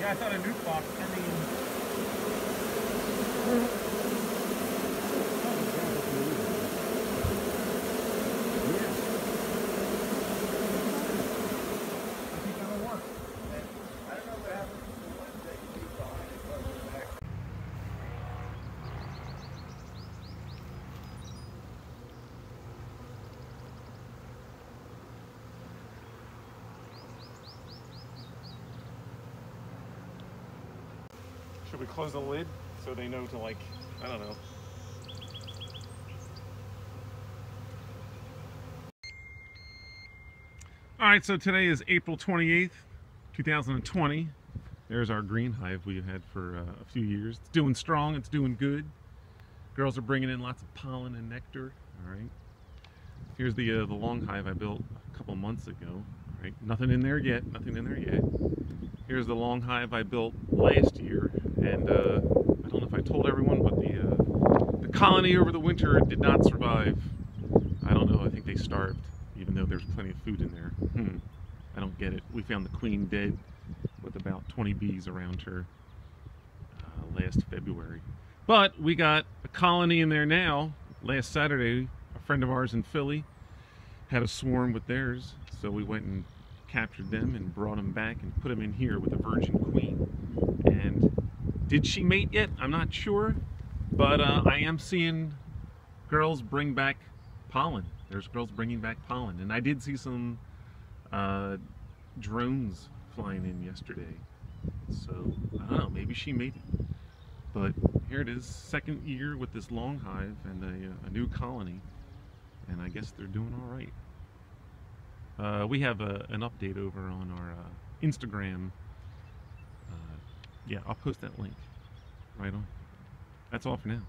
Yeah, I thought a nuc box. I mean, I think that'll work. I don't know what happened to the ones that you leave behind and put them back. Should we close the lid so they know to like, I don't know. All right, so today is April 28th, 2020. There's our green hive we've had for uh, a few years. It's doing strong, it's doing good. Girls are bringing in lots of pollen and nectar, all right? Here's the, uh, the long hive I built a couple months ago, all right? Nothing in there yet, nothing in there yet. Here's the long hive I built last year, and uh, I don't know if I told everyone, but the uh, the colony over the winter did not survive. I don't know. I think they starved, even though there's plenty of food in there. Hmm. I don't get it. We found the queen dead with about 20 bees around her uh, last February, but we got a colony in there now. Last Saturday, a friend of ours in Philly had a swarm with theirs, so we went and captured them and brought them back and put them in here with the virgin queen. And did she mate yet? I'm not sure, but uh, I am seeing girls bring back pollen. There's girls bringing back pollen, and I did see some uh, drones flying in yesterday. So I don't know, maybe she mated. But here it is, second year with this long hive and a, a new colony, and I guess they're doing all right. Uh, we have a, an update over on our uh, Instagram. Uh, yeah, I'll post that link right on. That's all for now.